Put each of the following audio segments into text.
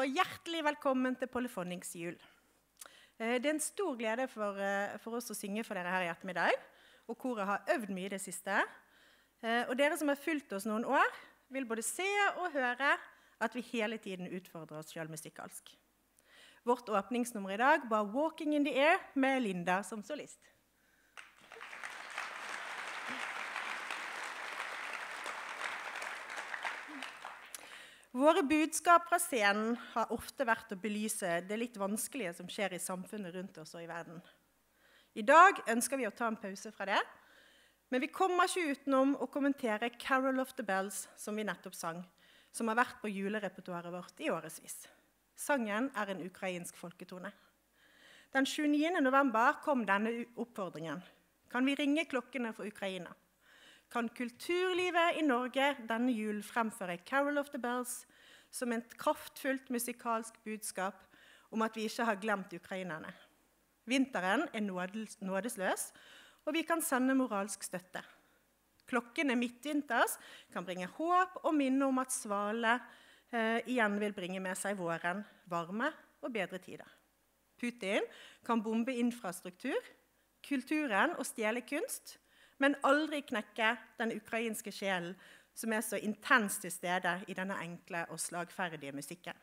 og hjertelig velkommen til Polyphonics jul. Eh, Det er en stor glede for, eh, for oss å synge for dere her i ettermiddag. Og koret har øvd mye i det siste. Eh, Og dere som har fulgt oss noen år, vil både se og høre at vi hele tiden utfordrer oss sjøl musikalsk. Vårt åpningsnummer i dag var 'Walking in the Air' med Linda som solist. Våre budskap fra scenen har ofte vært å belyse det litt vanskelige som skjer i samfunnet rundt oss og i verden. I dag ønsker vi å ta en pause fra det, men vi kommer ikke utenom å kommentere 'Carol of the Bells', som vi nettopp sang, som har vært på julerepertoaret vårt i årevis. Sangen er en ukrainsk folketone. Den 29. november kom denne oppfordringen. Kan vi ringe klokkene for Ukraina? Kan kulturlivet i Norge denne julen fremføre 'Carol of the Bells' som et kraftfullt musikalsk budskap om at vi ikke har glemt ukrainerne. Vinteren er nådesløs, og vi kan sende moralsk støtte. Klokkene midtvinters kan bringe håp og minne om at svalene eh, igjen vil bringe med seg våren, varme og bedre tider. Putin kan bombe infrastruktur, kulturen og stjele kunst, men aldri knekke den ukrainske sjelen som er så intenst til stede i denne enkle og slagferdige musikken.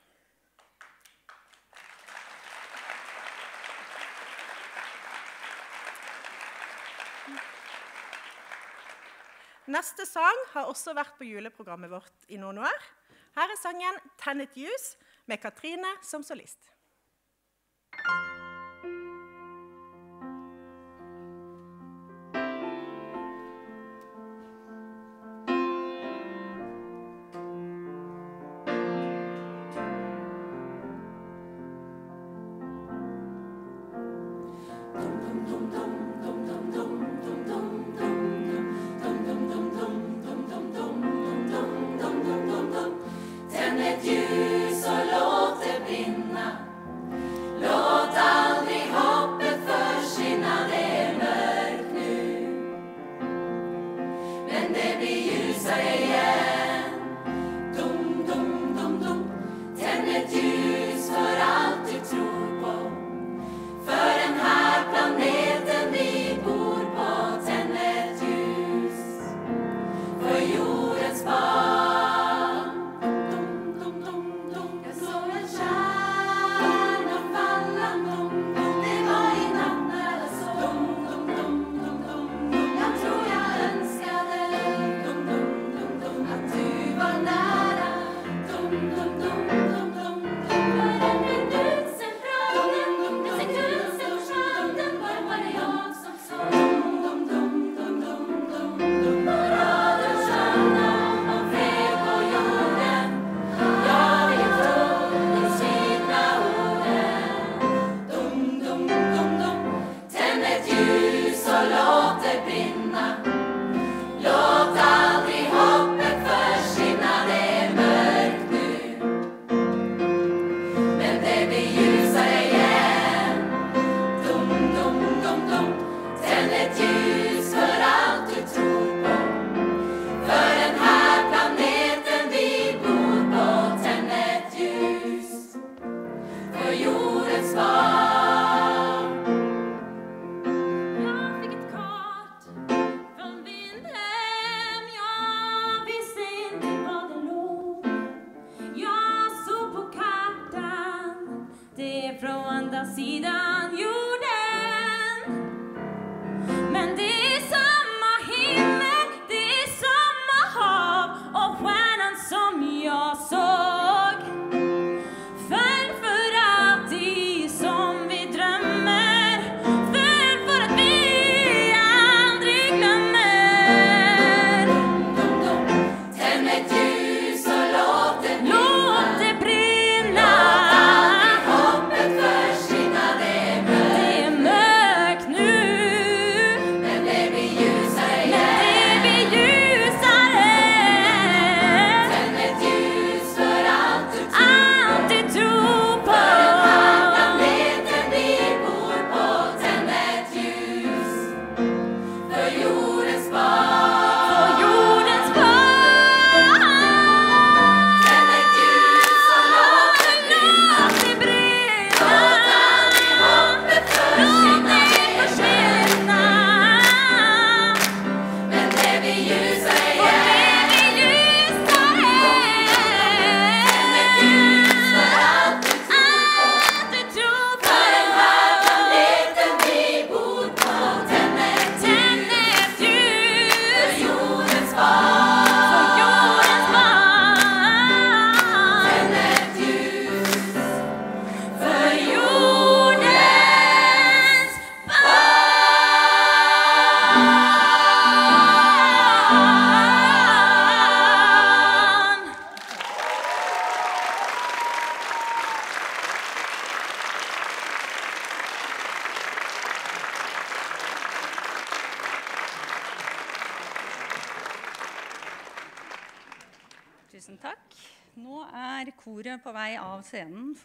Neste sang har også vært på juleprogrammet vårt i noen år. Her er sangen 'Tennet Ljus' med Katrine som solist.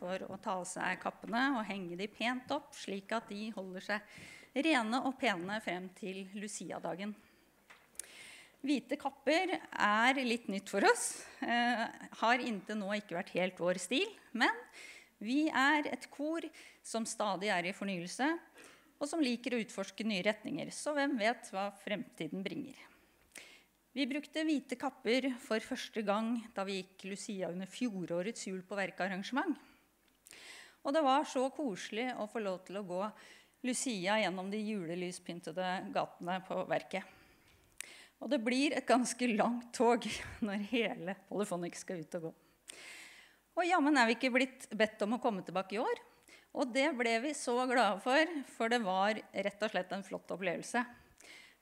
For å ta av seg kappene og henge de pent opp, slik at de holder seg rene og pene frem til Lucia-dagen. Hvite kapper er litt nytt for oss. Eh, har inntil nå ikke vært helt vår stil. Men vi er et kor som stadig er i fornyelse, og som liker å utforske nye retninger. Så hvem vet hva fremtiden bringer. Vi brukte hvite kapper for første gang da vi gikk Lucia under fjorårets Jul på verket-arrangement. Og det var så koselig å få lov til å gå Lucia gjennom de julelyspyntede gatene på verket. Og det blir et ganske langt tog når hele Polyphonic skal ut og gå. Og jammen er vi ikke blitt bedt om å komme tilbake i år. Og det ble vi så glade for, for det var rett og slett en flott opplevelse.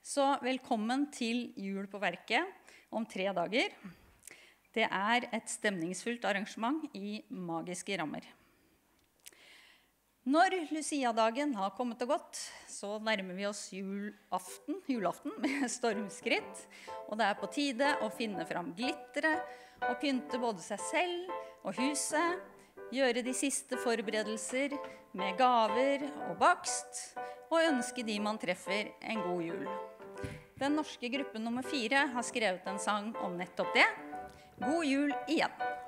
Så velkommen til Jul på verket om tre dager. Det er et stemningsfullt arrangement i magiske rammer. Når Lucia-dagen har kommet og gått, så nærmer vi oss julaften, julaften med stormskritt. Og det er på tide å finne fram glitteret og pynte både seg selv og huset. Gjøre de siste forberedelser med gaver og bakst. Og ønske de man treffer, en god jul. Den norske gruppen nummer fire har skrevet en sang om nettopp det. God jul igjen.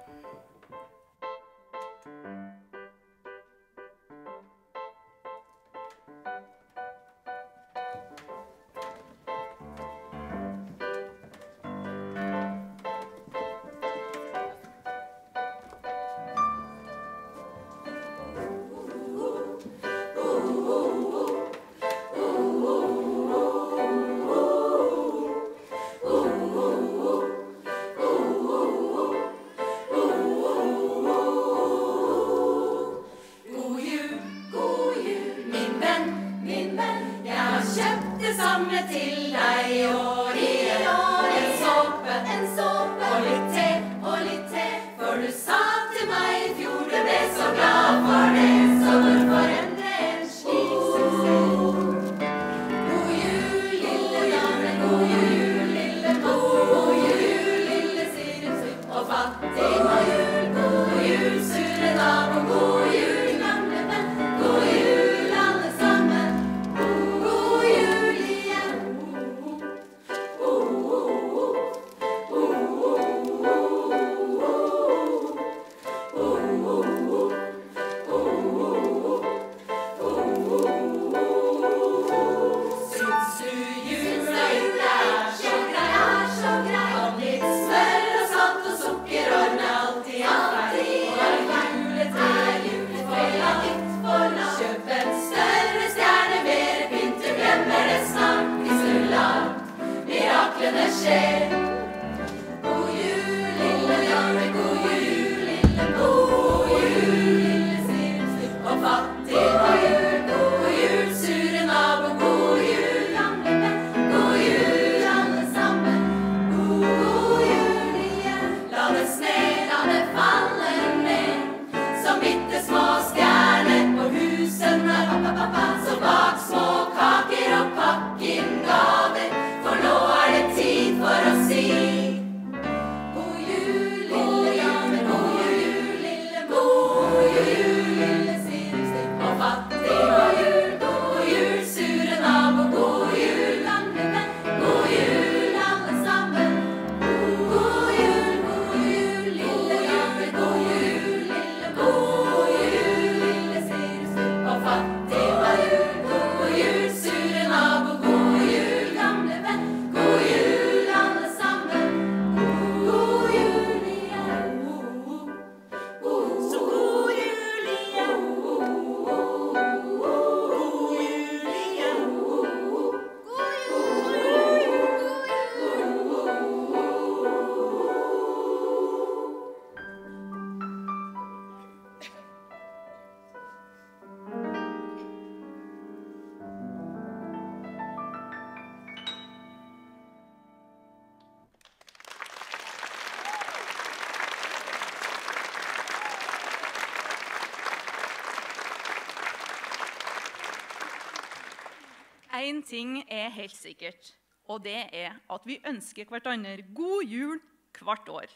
Én ting er helt sikkert, og det er at vi ønsker hverandre god jul hvert år.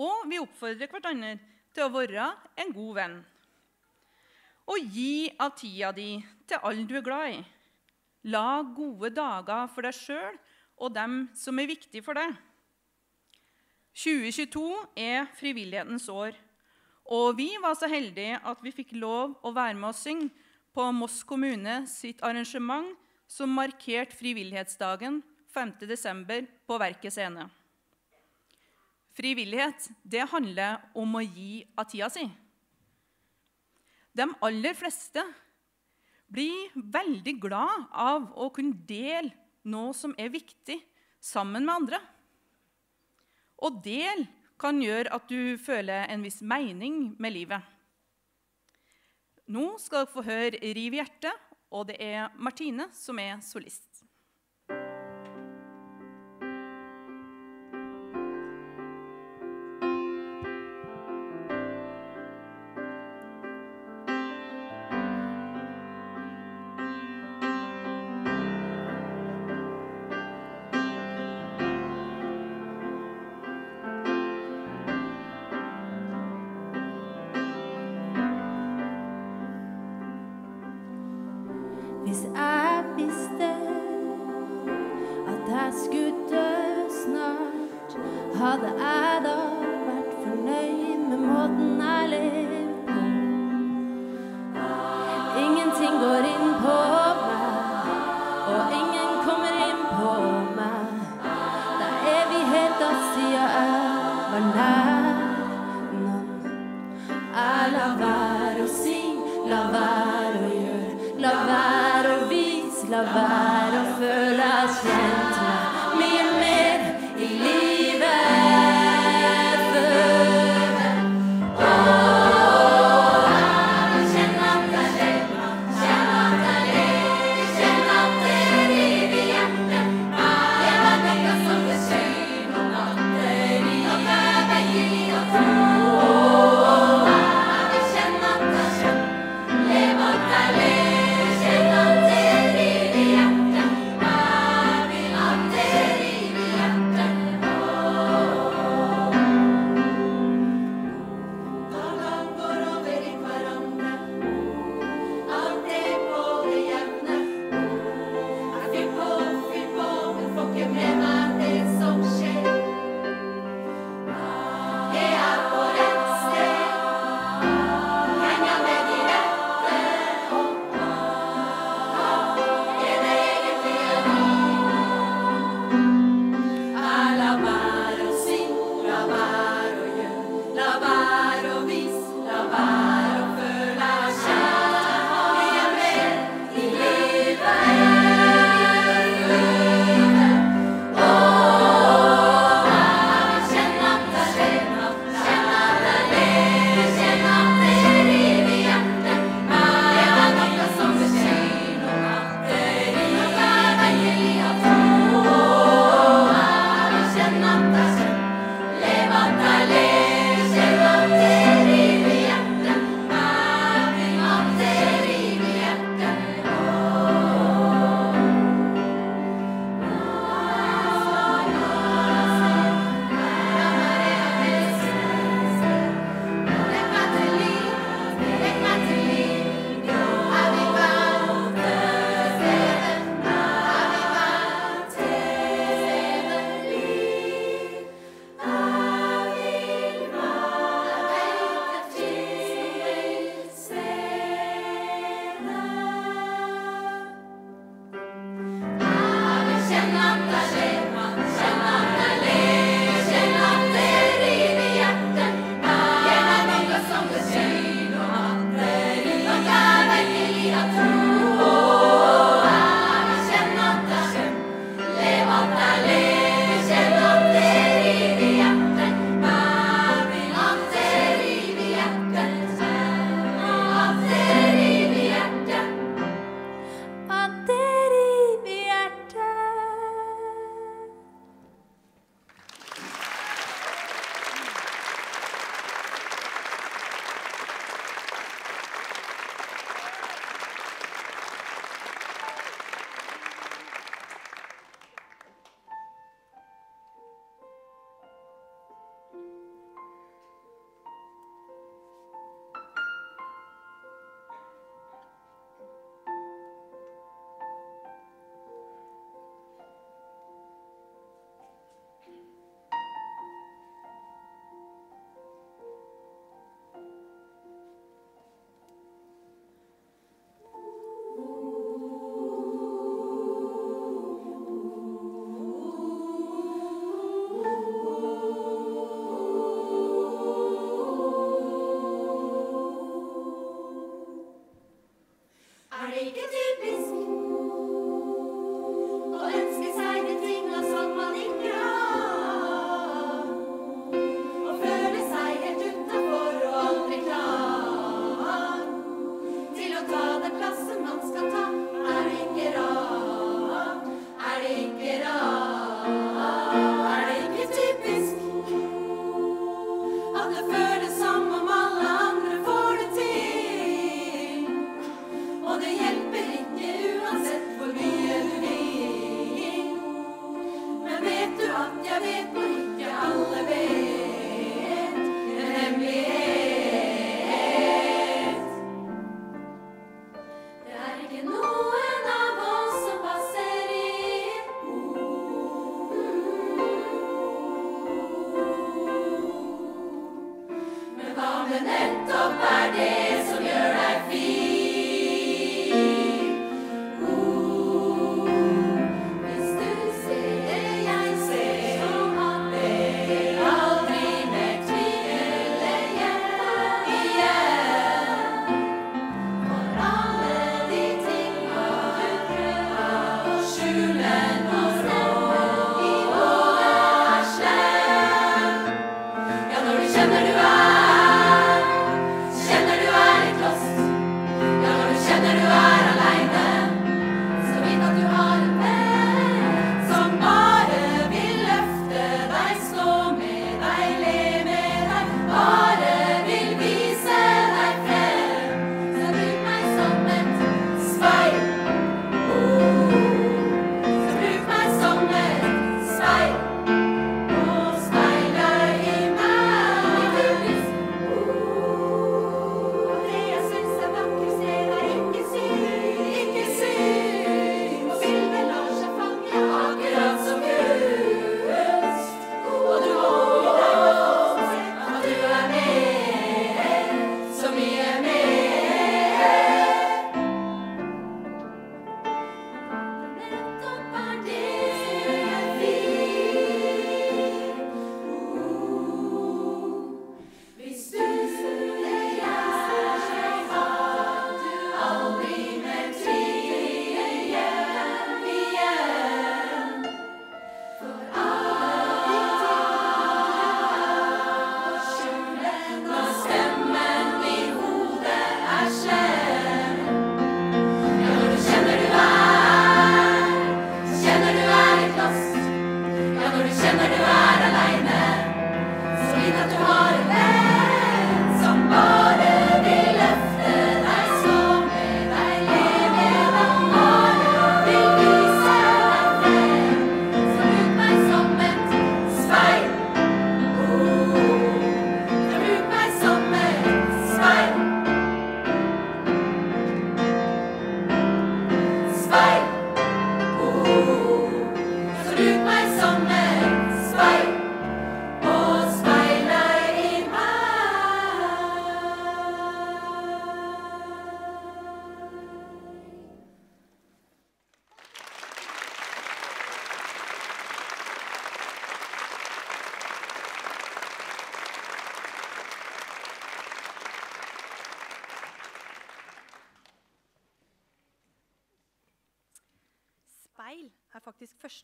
Og vi oppfordrer hverandre til å være en god venn. Og gi av tida di til alle du er glad i. La gode dager for deg sjøl og dem som er viktige for deg. 2022 er frivillighetens år. Og vi var så heldige at vi fikk lov å være med og synge på Moss kommune sitt arrangement som markerte frivillighetsdagen 5.12. på Verket scene. Frivillighet det handler om å gi av tida si. De aller fleste blir veldig glad av å kunne dele noe som er viktig, sammen med andre. Å dele kan gjøre at du føler en viss mening med livet. Nå skal dere få høre 'Riv hjertet', og det er Martine som er solist. Hadde jeg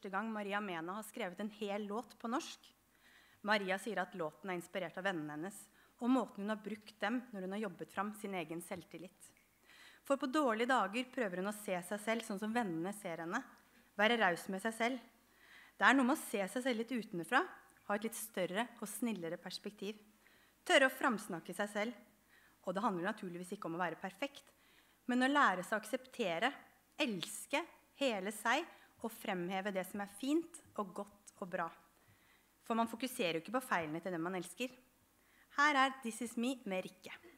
første gang Maria Mena har skrevet en hel låt på norsk. Maria sier at låten er inspirert av vennene hennes og måten hun har brukt dem når hun har jobbet fram sin egen selvtillit. For på dårlige dager prøver hun å se seg selv sånn som vennene ser henne. Være raus med seg selv. Det er noe med å se seg selv litt utenfra, ha et litt større og snillere perspektiv. Tørre å framsnakke seg selv. Og det handler naturligvis ikke om å være perfekt, men å lære seg å akseptere, elske hele seg og fremheve det som er fint og godt og bra. For man fokuserer jo ikke på feilene til dem man elsker. Her er 'This is me' med Rikke.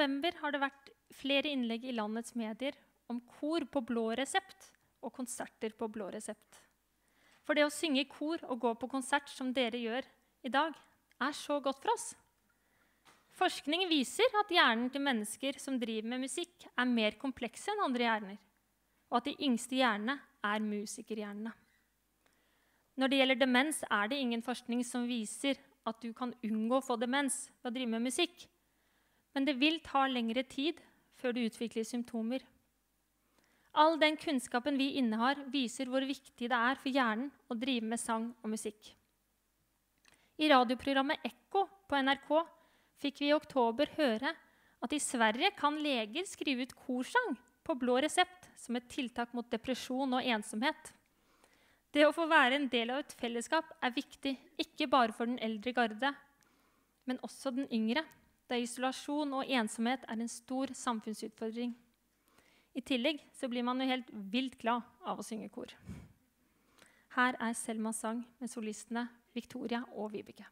November har det vært flere innlegg i landets medier om kor på blå resept og konserter på blå resept. For det å synge i kor og gå på konsert som dere gjør i dag, er så godt for oss. Forskning viser at hjernen til mennesker som driver med musikk, er mer komplekse enn andre hjerner, og at de yngste hjernene er musikerhjernene. Når det gjelder demens, er det ingen forskning som viser at du kan unngå å få demens ved å drive med musikk. Men det vil ta lengre tid før du utvikler symptomer. All den kunnskapen vi innehar, viser hvor viktig det er for hjernen å drive med sang og musikk. I radioprogrammet Ekko på NRK fikk vi i oktober høre at i Sverige kan leger skrive ut korsang på blå resept som et tiltak mot depresjon og ensomhet. Det å få være en del av et fellesskap er viktig, ikke bare for den eldre garde, men også den yngre, da isolasjon og ensomhet er en stor samfunnsutfordring. I tillegg så blir man jo helt vilt glad av å synge kor. Her er Selma sang med solistene Victoria og Vibeke.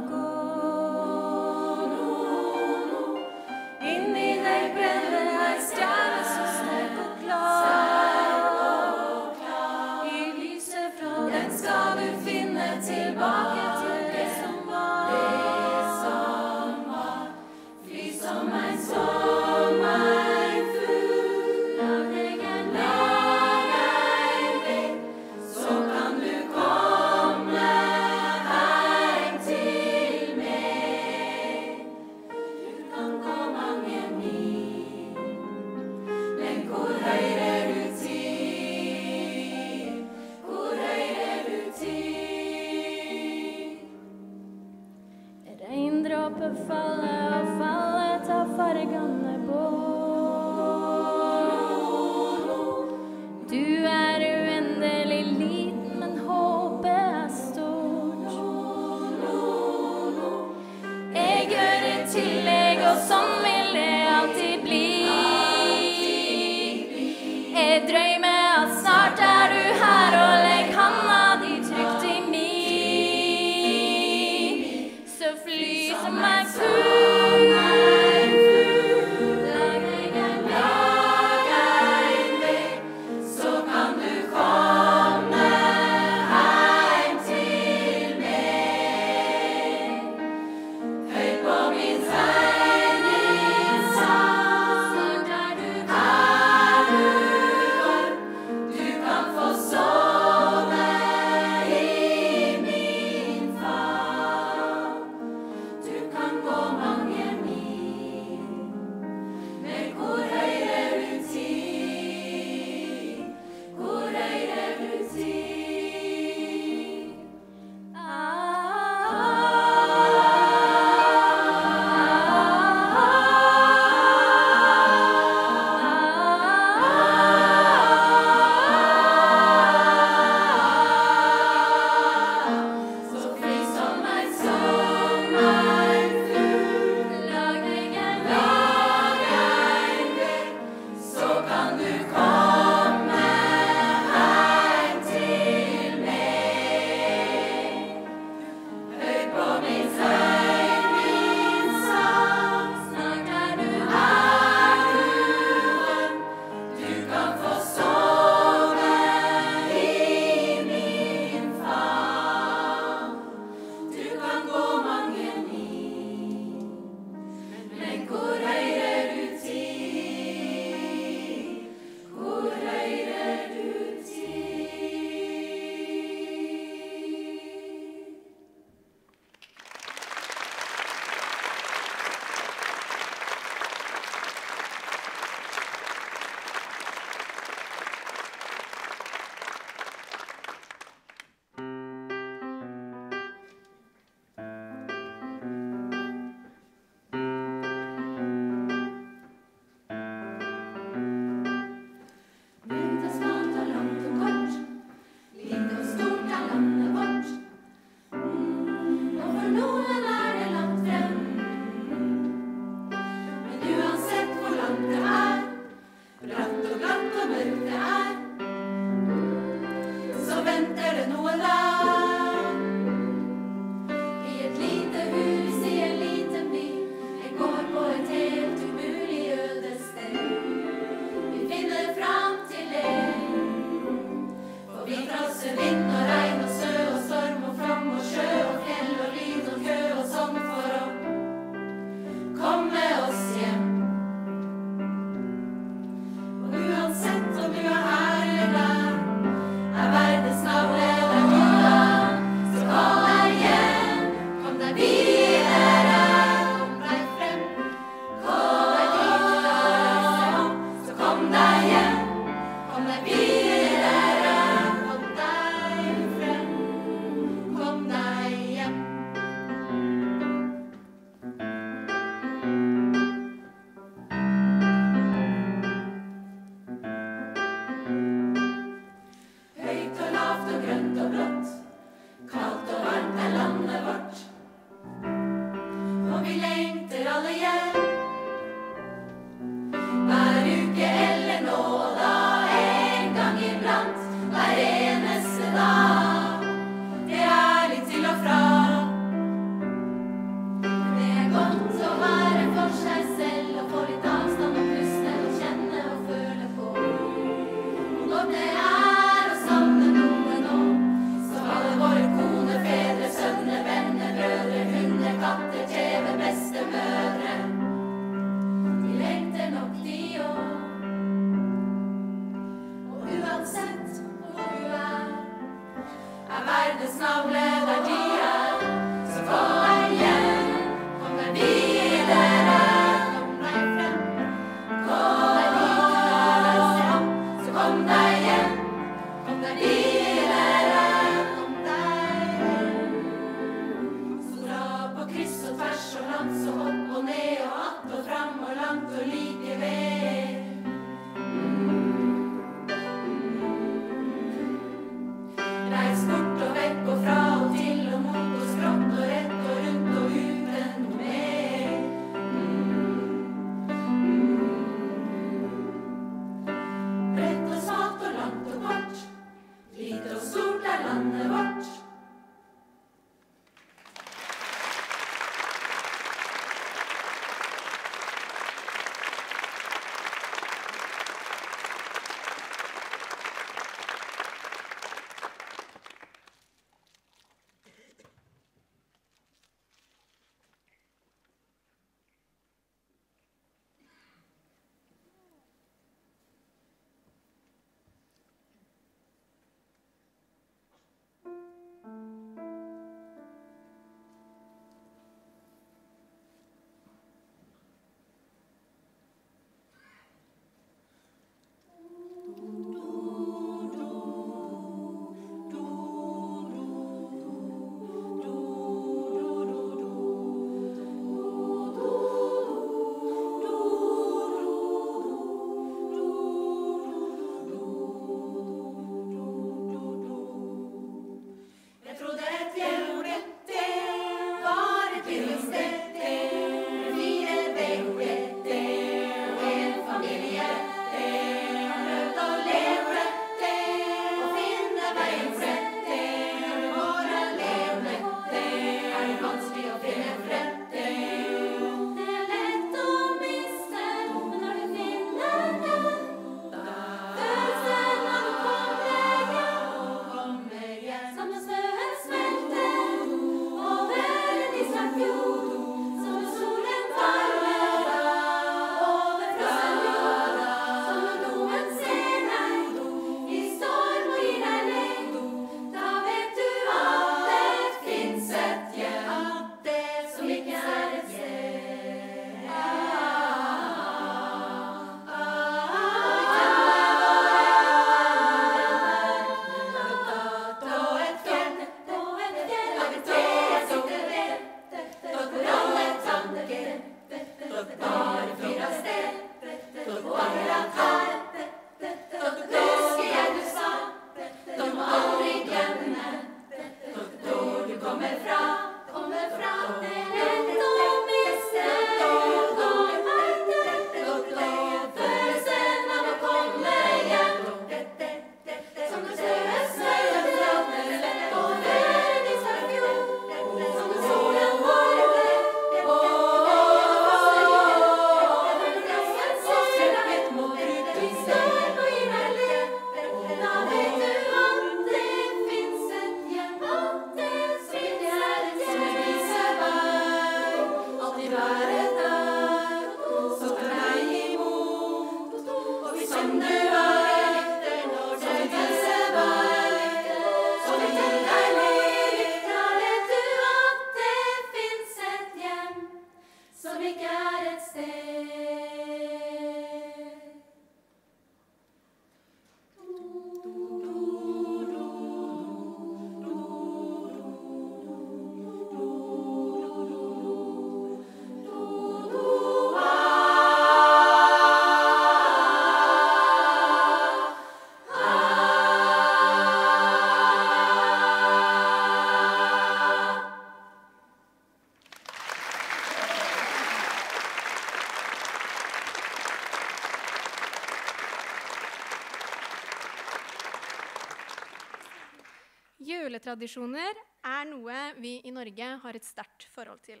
Juletradisjoner er noe vi i Norge har et sterkt forhold til.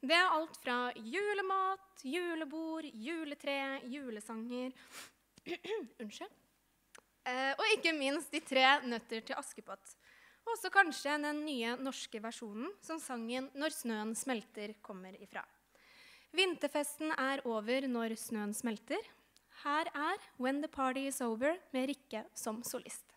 Det er alt fra julemat, julebord, juletre, julesanger Unnskyld. Eh, og ikke minst de tre nøtter til Askepott. Og også kanskje den nye norske versjonen som sangen 'Når snøen smelter' kommer ifra. Vinterfesten er over når snøen smelter. Her er 'When the Party Is Over' med Rikke som solist.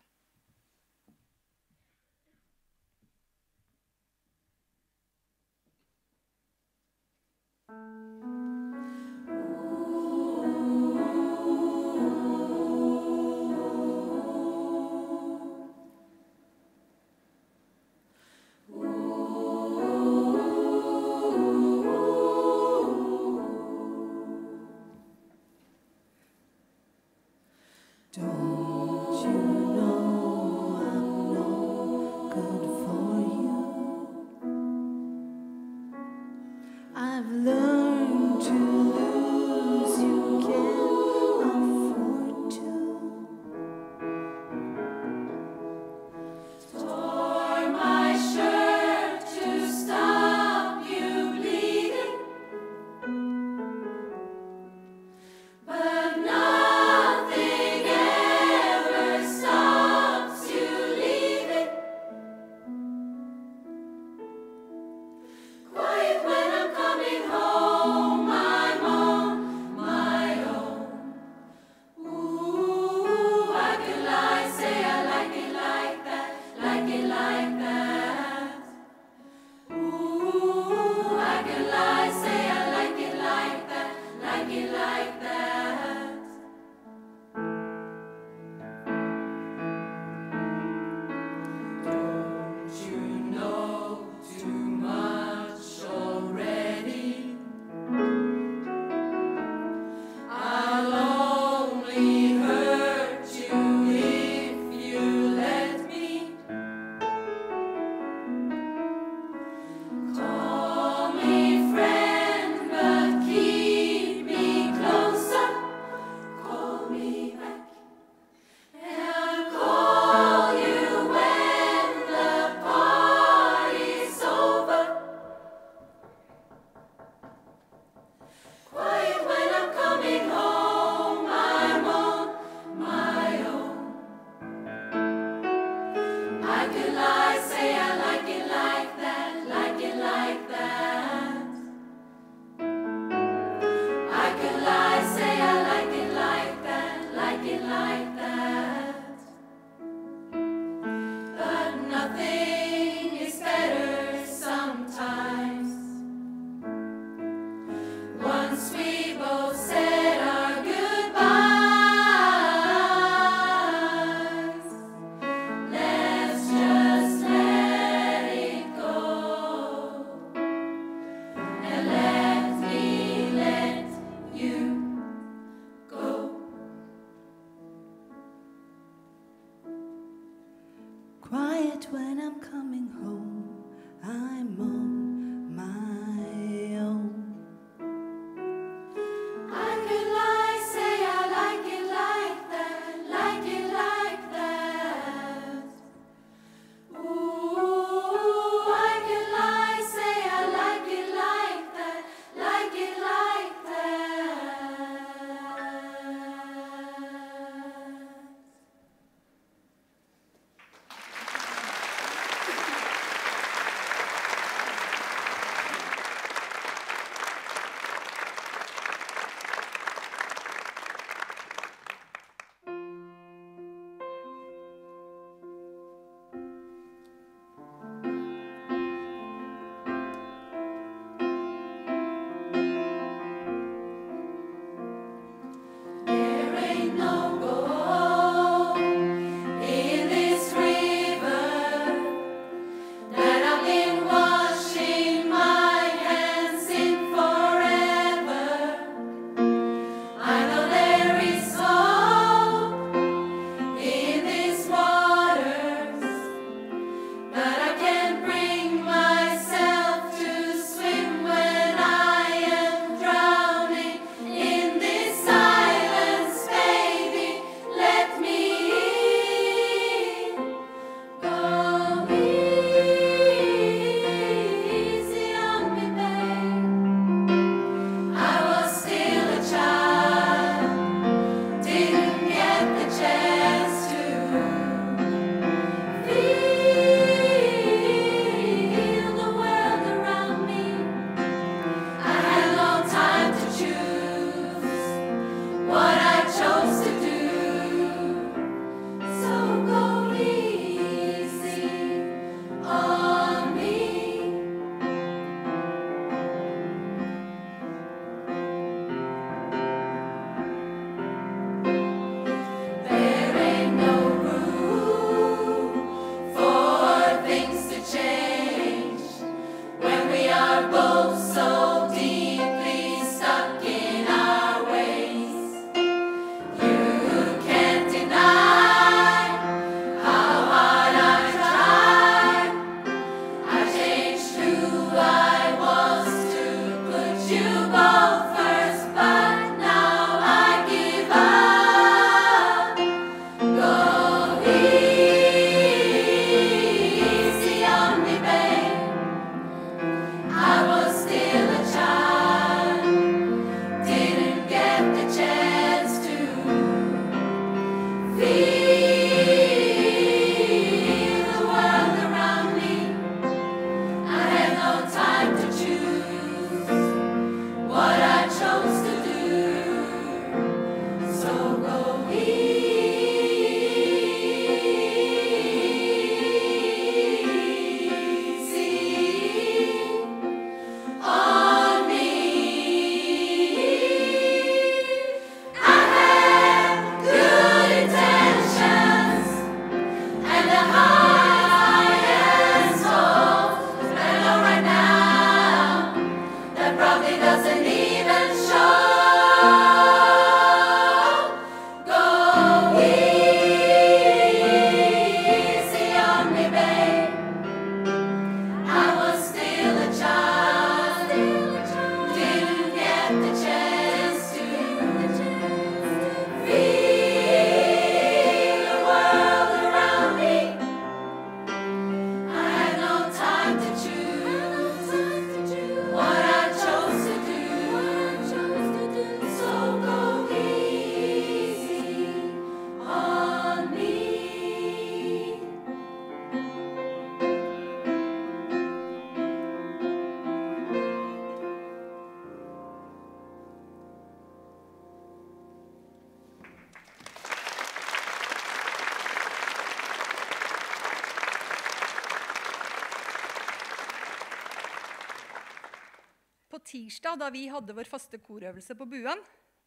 Tirsdag, da vi hadde vår faste korøvelse på Buen,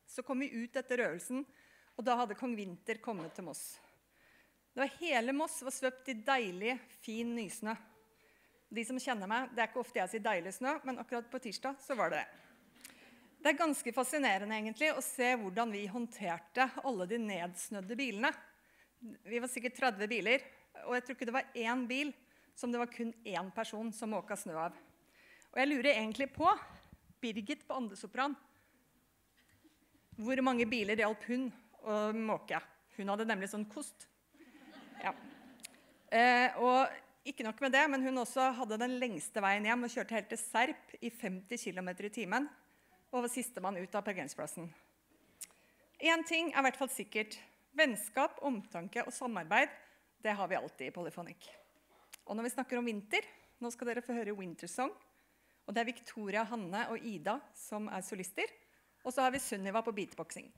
så kom vi ut etter øvelsen, og da hadde kong Vinter kommet til Moss. Det var Hele Moss var svøpt i deilig, fin nysnø. De som kjenner meg, Det er ikke ofte jeg sier deilig snø, men akkurat på tirsdag så var det det. Det er ganske fascinerende egentlig å se hvordan vi håndterte alle de nedsnødde bilene. Vi var sikkert 30 biler, og jeg tror ikke det var én bil som det var kun én person som måka snø av. Og jeg lurer egentlig på Birgit på andesopran. Hvor mange biler hjalp hun å måke? Hun hadde nemlig sånn kost. Ja. Eh, og ikke nok med det, men hun også hadde den lengste veien hjem og kjørte helt til Serp i 50 km i timen. Og var sistemann ut av parkeringsplassen. Én ting er i hvert fall sikkert. Vennskap, omtanke og samarbeid det har vi alltid i Polyphonic. Og når vi snakker om vinter, nå skal dere få høre Wintersong. Og det er Victoria, Hanne og Ida som er solister. Og så har vi Sunniva på beatboxing.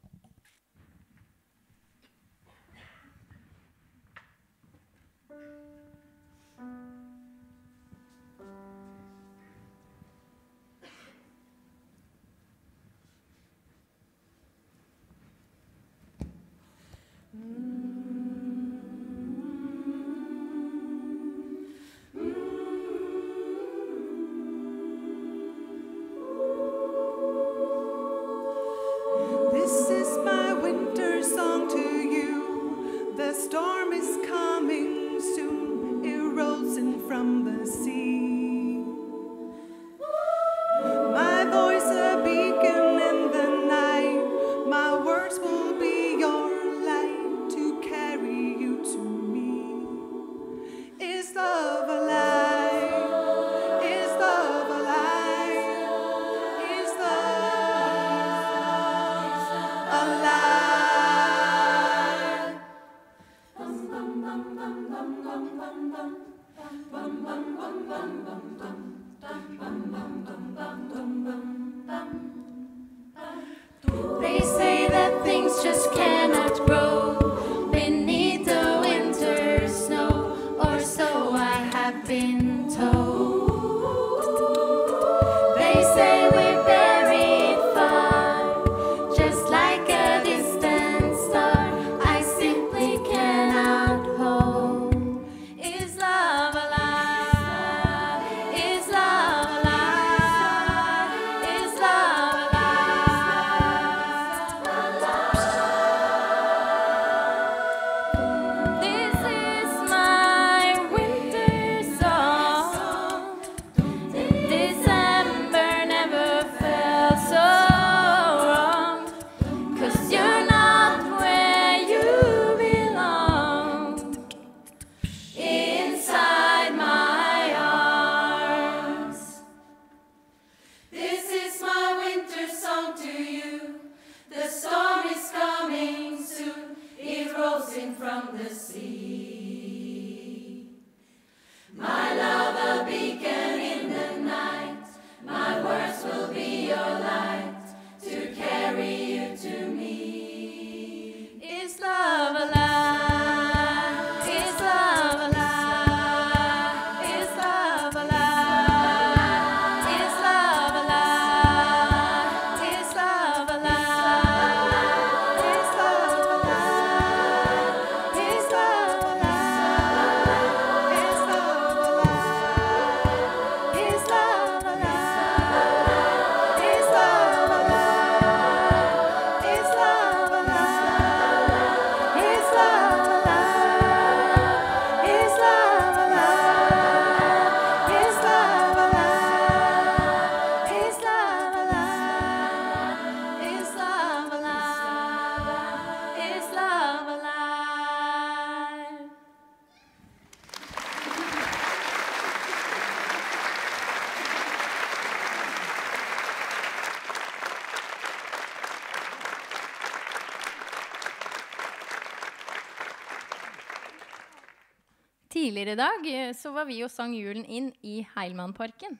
Dag eh, så var vi og sang julen inn i Heilmannparken.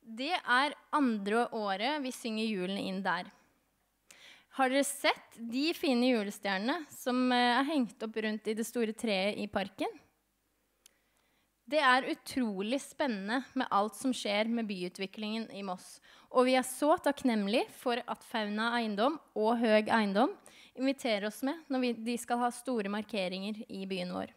Det er andre året vi synger julen inn der. Har dere sett de fine julestjernene som eh, er hengt opp rundt i det store treet i parken? Det er utrolig spennende med alt som skjer med byutviklingen i Moss. Og vi er så takknemlige for at Fauna eiendom og Høg eiendom inviterer oss med når vi, de skal ha store markeringer i byen vår.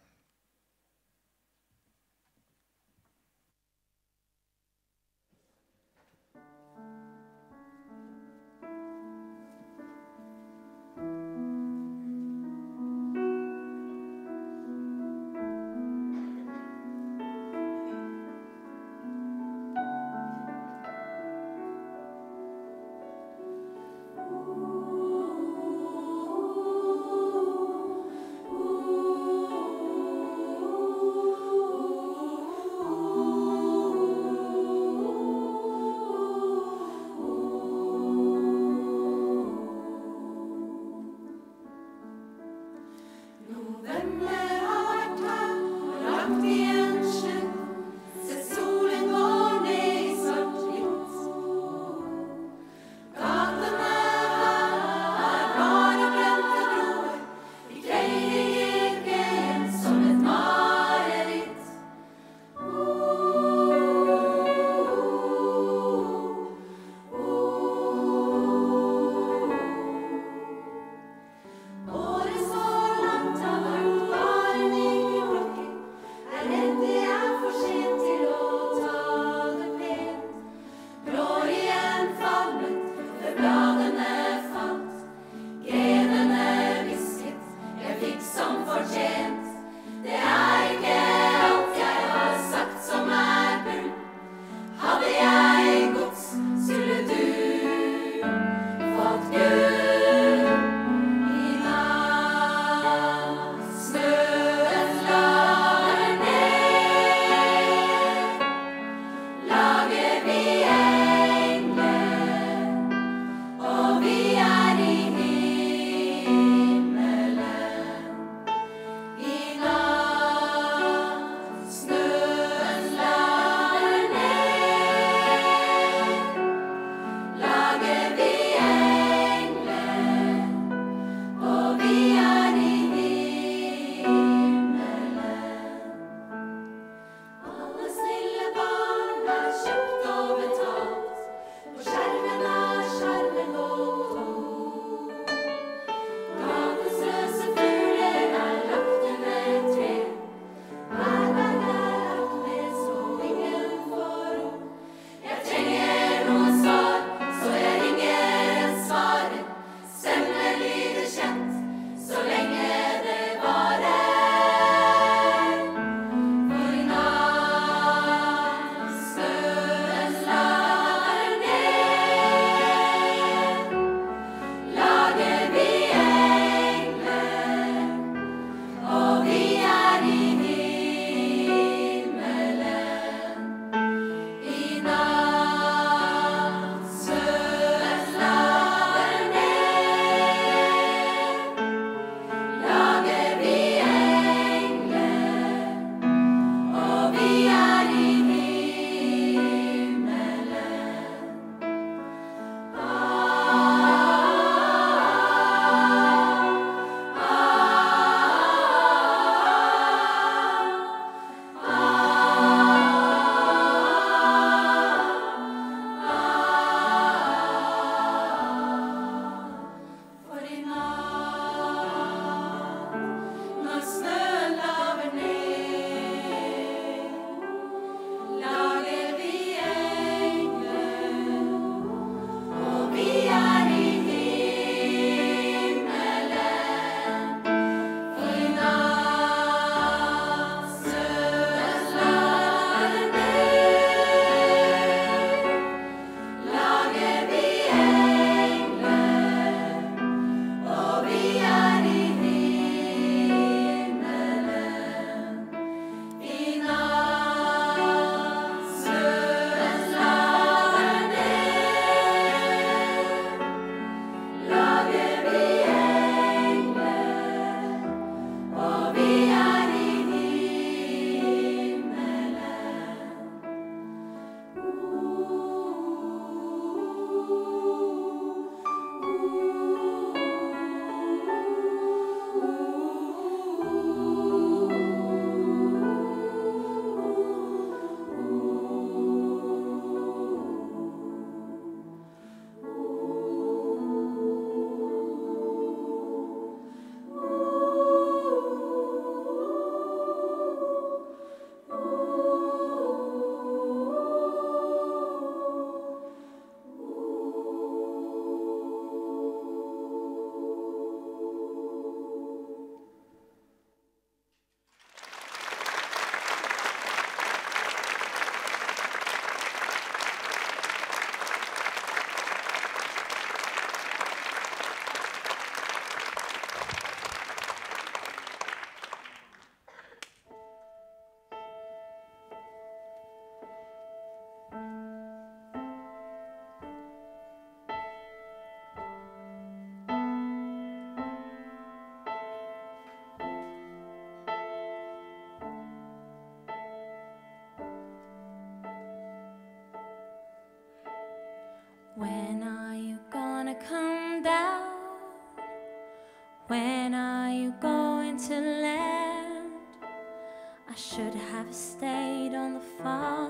found.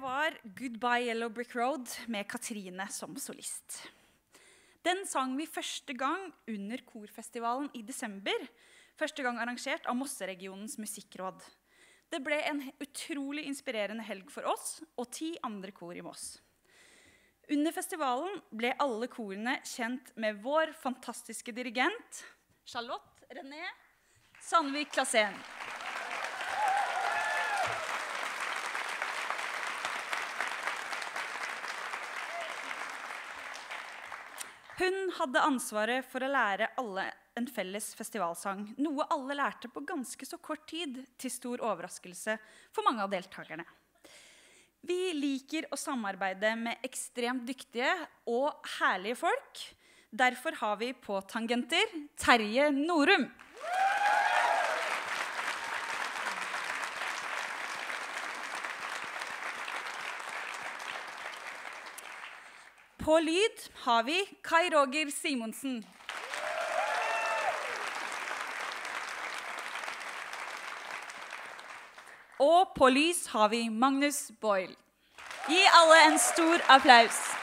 var 'Goodbye Yellow Brick Road' med Katrine som solist. Den sang vi første gang under korfestivalen i desember. Første gang arrangert av Mosseregionens musikkråd. Det ble en utrolig inspirerende helg for oss og ti andre kor i Moss. Under festivalen ble alle korene kjent med vår fantastiske dirigent Charlotte René Sandvik Klassen. Hun hadde ansvaret for å lære alle en felles festivalsang, noe alle lærte på ganske så kort tid, til stor overraskelse for mange av deltakerne. Vi liker å samarbeide med ekstremt dyktige og herlige folk. Derfor har vi på tangenter Terje Norum. På lyd har vi Kai Roger Simonsen. Og på lys har vi Magnus Boyle. Gi alle en stor applaus.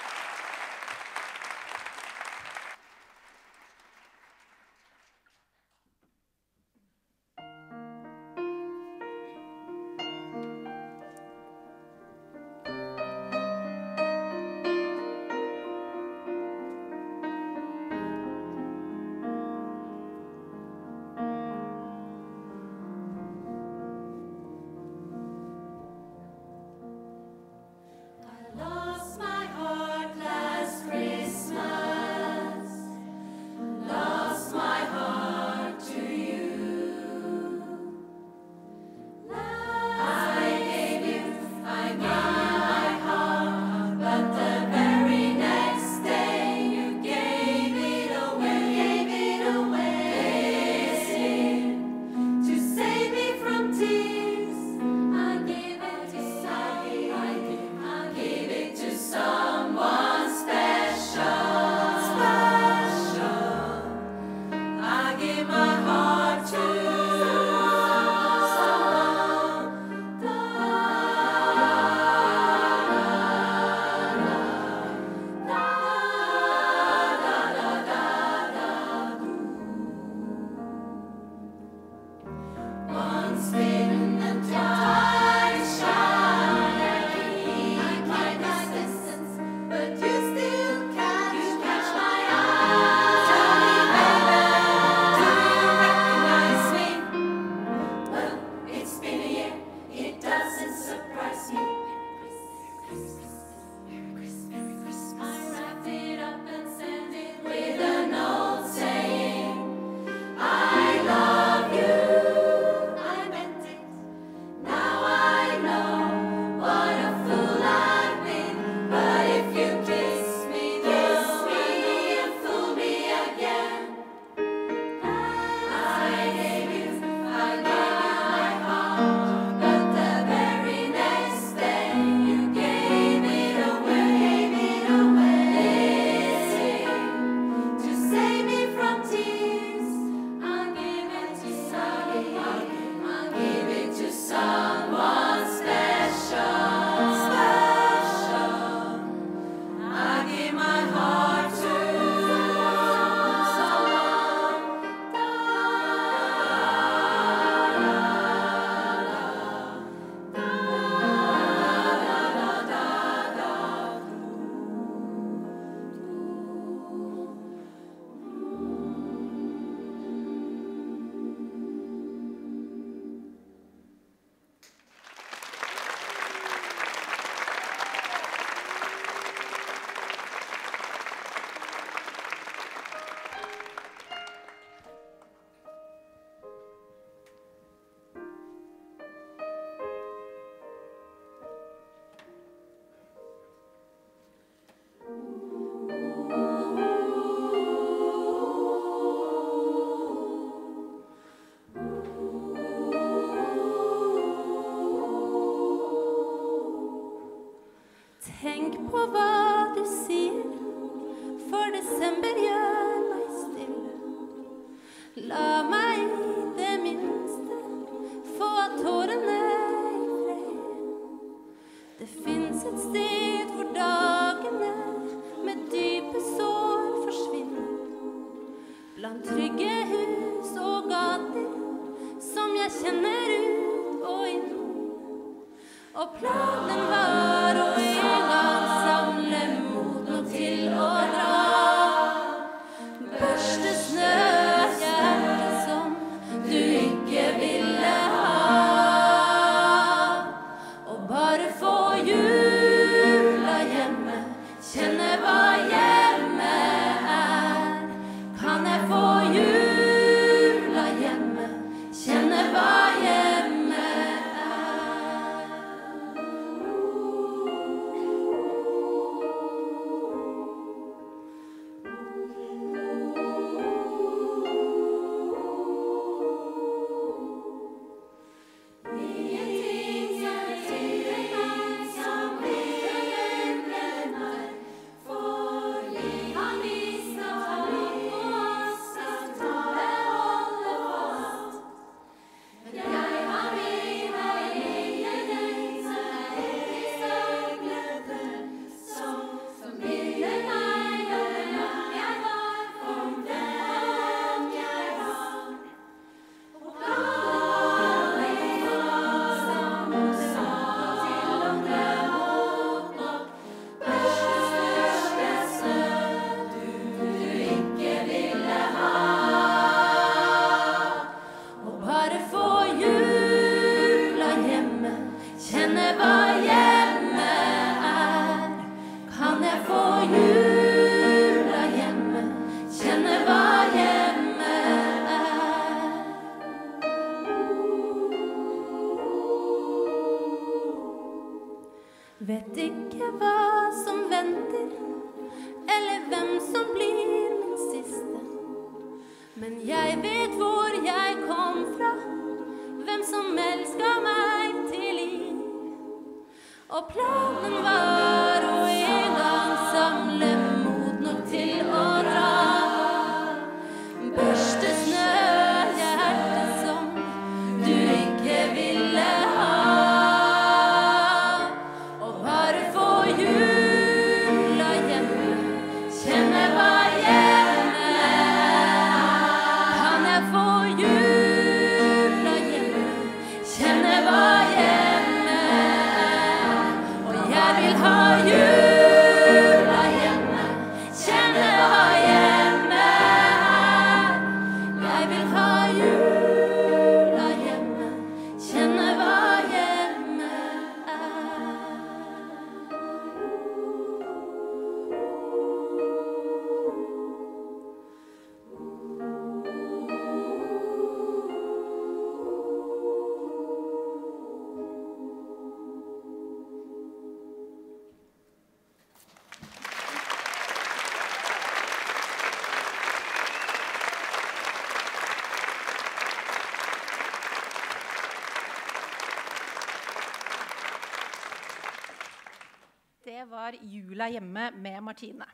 var jula hjemme med Martine.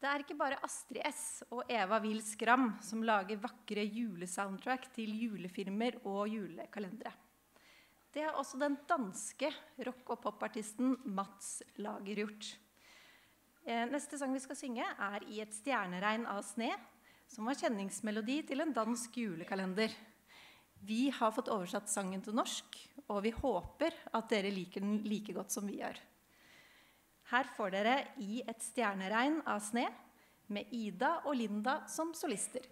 Det er ikke bare Astrid S og Eva Wiel Skram som lager vakre julesoundtrack til julefilmer og julekalendere. Det har også den danske rock- og popartisten Mats Lager gjort. Eh, neste sang vi skal synge, er 'I et stjerneregn av sne', som var kjenningsmelodi til en dansk julekalender. Vi har fått oversatt sangen til norsk, og vi håper at dere liker den like godt som vi gjør. Her får dere I et stjerneregn av sne, med Ida og Linda som solister.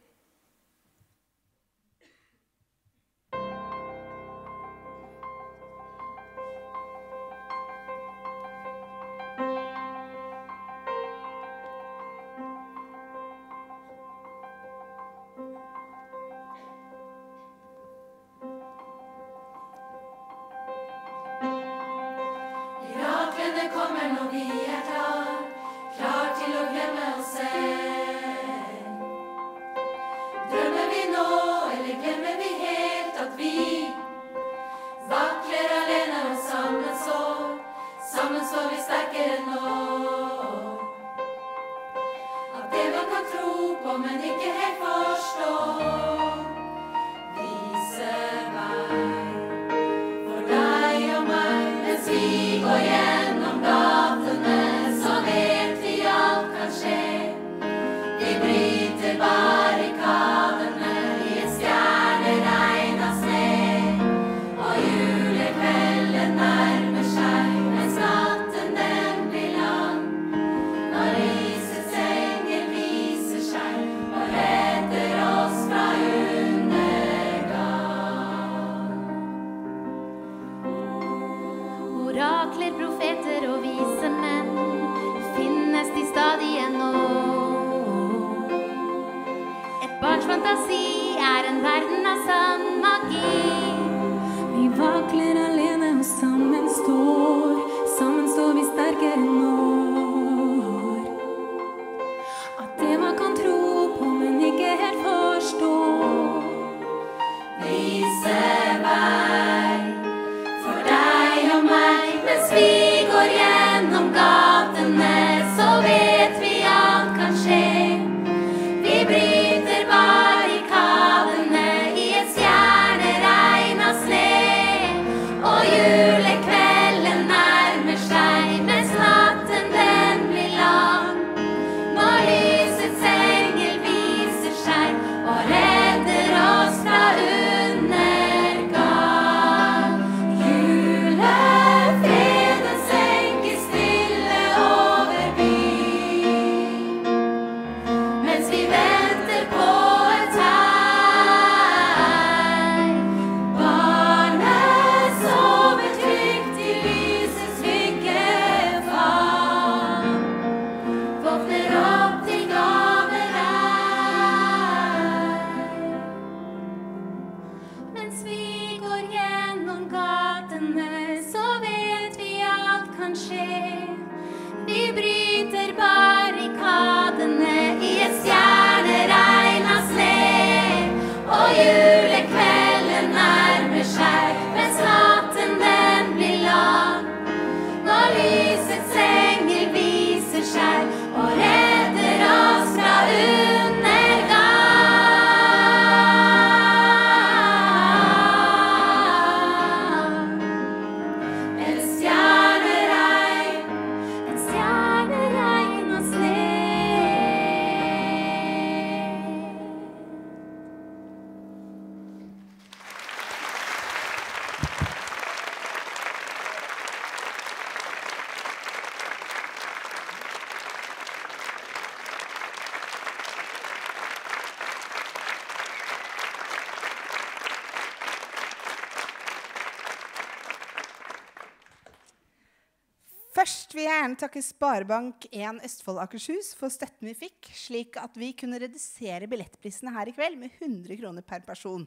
Gjerne takke Sparebank1 Østfold Akershus for støtten vi fikk, slik at vi kunne redusere billettprisene her i kveld med 100 kroner per person.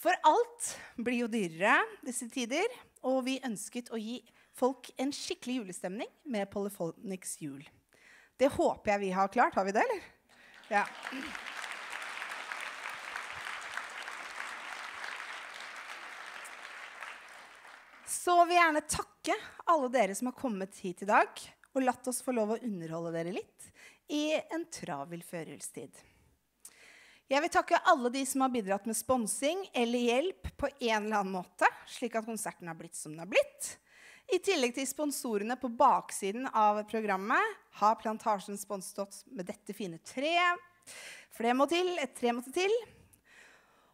For alt blir jo dyrere disse tider, og vi ønsket å gi folk en skikkelig julestemning med Polyphonics jul. Det håper jeg vi har klart. Har vi det, eller? Ja. Så vil jeg gjerne takke alle dere som har kommet hit i dag og latt oss få lov å underholde dere litt i en travel førjulstid. Jeg vil takke alle de som har bidratt med sponsing eller hjelp på en eller annen måte, slik at konserten har blitt som den har blitt. I tillegg til sponsorene på baksiden av programmet har Plantasjen sponset oss med dette fine treet. Det må til. Et tre måtte til.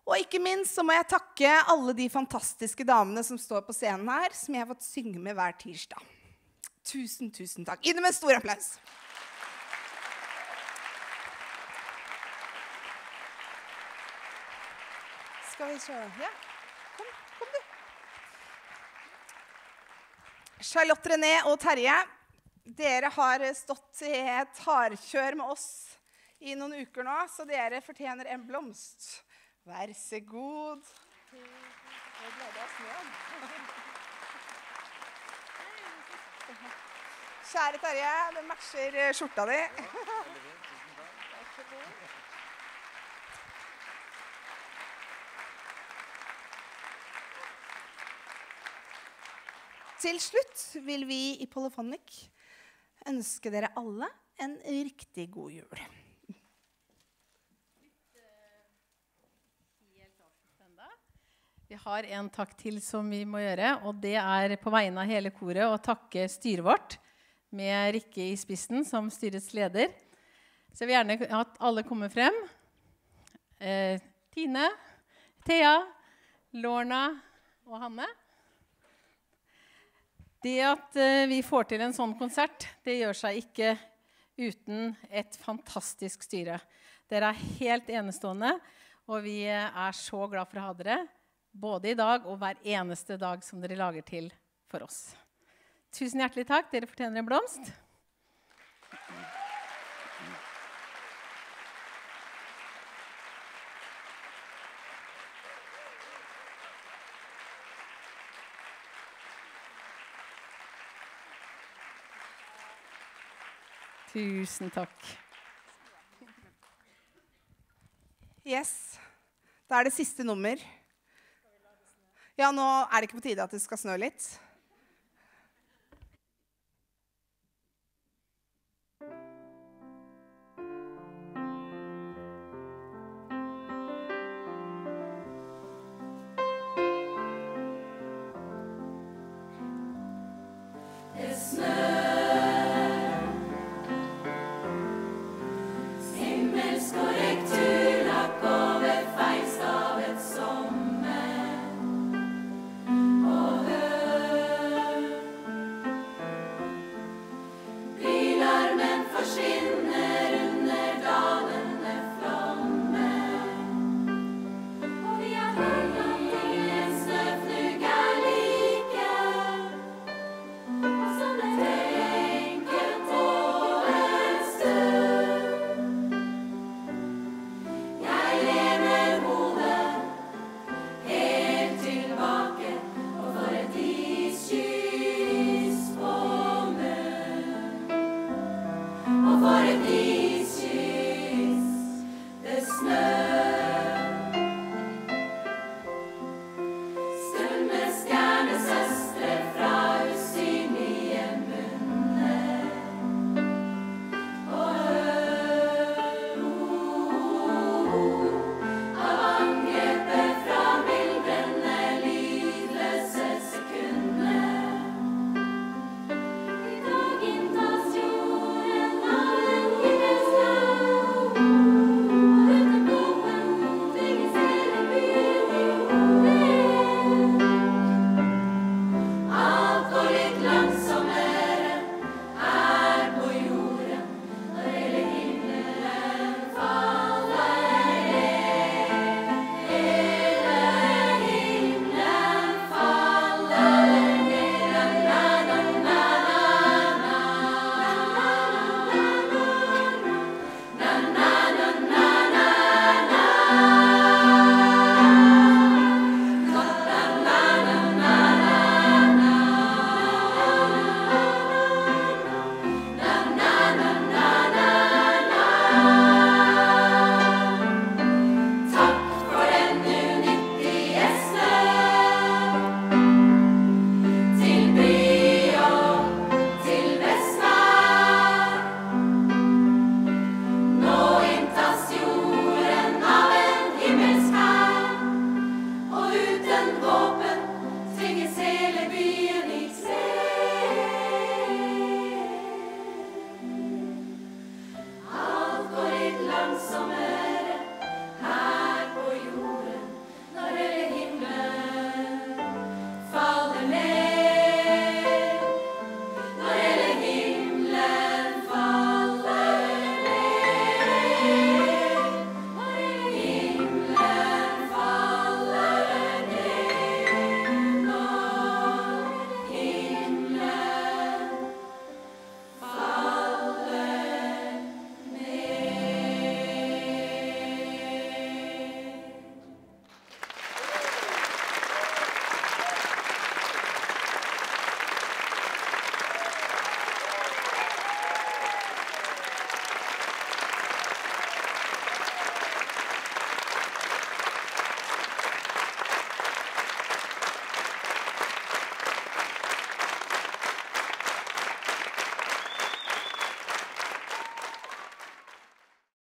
Og ikke minst så må jeg takke alle de fantastiske damene som står på scenen her, som jeg har fått synge med hver tirsdag. Tusen, tusen takk. Gi dem en stor applaus. Skal vi se Ja, kom, kom du. Charlotte René og Terje, dere har stått i et hardkjør med oss i noen uker nå, så dere fortjener en blomst. Vær så god. Jeg gleder oss med. Kjære Terje, den matcher eh, skjorta di. Til slutt vil vi i Polyphonic ønske dere alle en riktig god jul. Vi har en takk til som vi må gjøre, og det er på vegne av hele koret å takke styret vårt med Rikke i spissen som styrets leder. Så jeg vil gjerne at alle kommer frem. Eh, Tine, Thea, Lorna og Hanne. Det at eh, vi får til en sånn konsert, det gjør seg ikke uten et fantastisk styre. Dere er helt enestående, og vi er så glad for å ha dere. Både i dag og hver eneste dag som dere lager til for oss. Tusen hjertelig takk. Dere fortjener en blomst. Tusen takk. Yes. Da er det siste nummer. Ja, nå er det ikke på tide at det skal snø litt.